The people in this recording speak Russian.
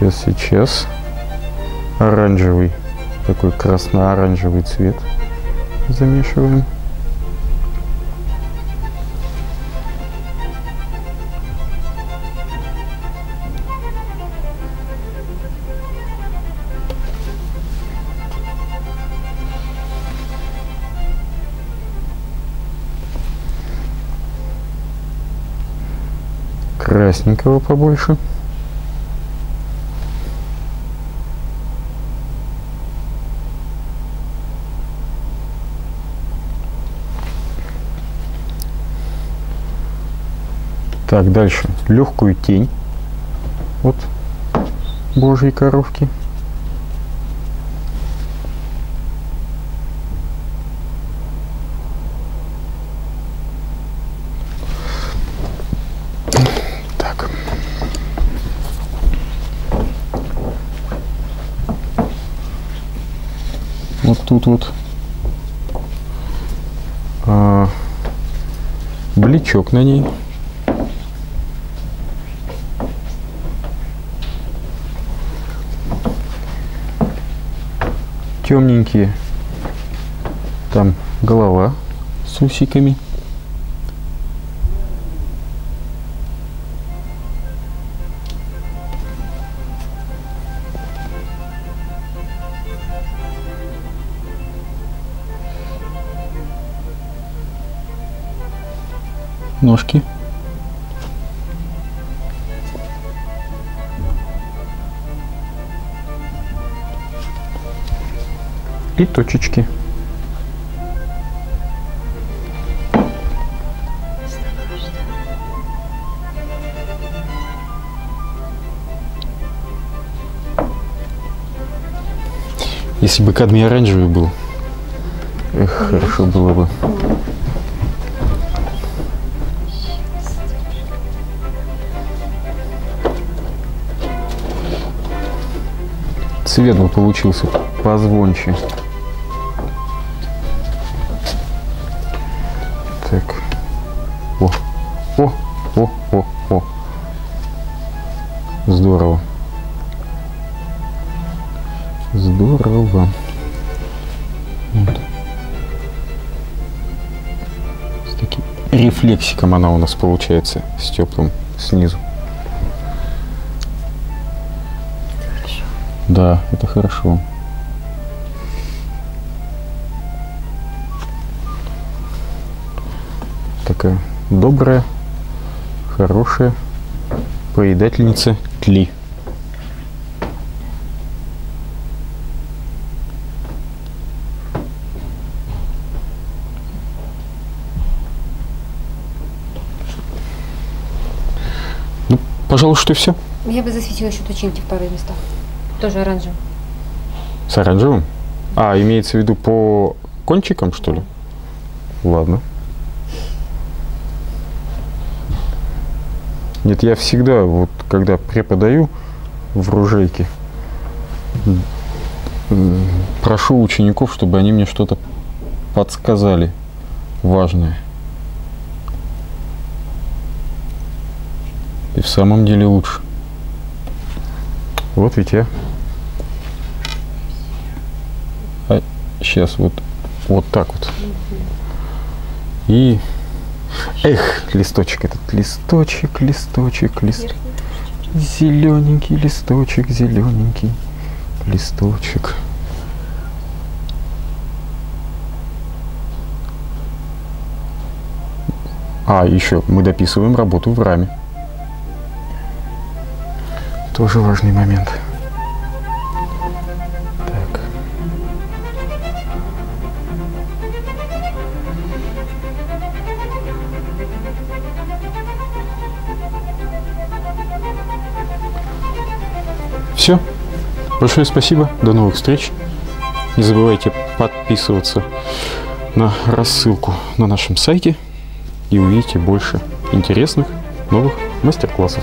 Сейчас, сейчас. Оранжевый, такой красно-оранжевый цвет замешиваем. красненького побольше. Так, дальше. Легкую тень от божьей коровки. Так. Вот тут вот а, бличок на ней. Темненькие. Там голова с усиками. Ножки. И точечки. Если бы кадмий оранжевый был, эх, хорошо было бы. Цвет бы получился позвонче. Так. О, о, о, о, о. Здорово. Здорово. Вот. С таким рефлексиком она у нас получается, с теплым снизу. Да, это хорошо. Такая добрая, хорошая поедательница тли. Ну, пожалуй, что все. Я бы засветила еще точинки в пару местах. Тоже оранжевым. С оранжевым? А, имеется в виду по кончикам, что ли? Ладно. Нет, я всегда, вот когда преподаю в ружейке, прошу учеников, чтобы они мне что-то подсказали важное. И в самом деле лучше. Вот ведь я. А сейчас вот, вот так вот. И Эх, листочек этот, листочек, листочек, лист. Зелененький листочек, зелененький листочек. А, еще мы дописываем работу в раме. Тоже важный момент. Все. Большое спасибо. До новых встреч. Не забывайте подписываться на рассылку на нашем сайте и увидите больше интересных новых мастер-классов.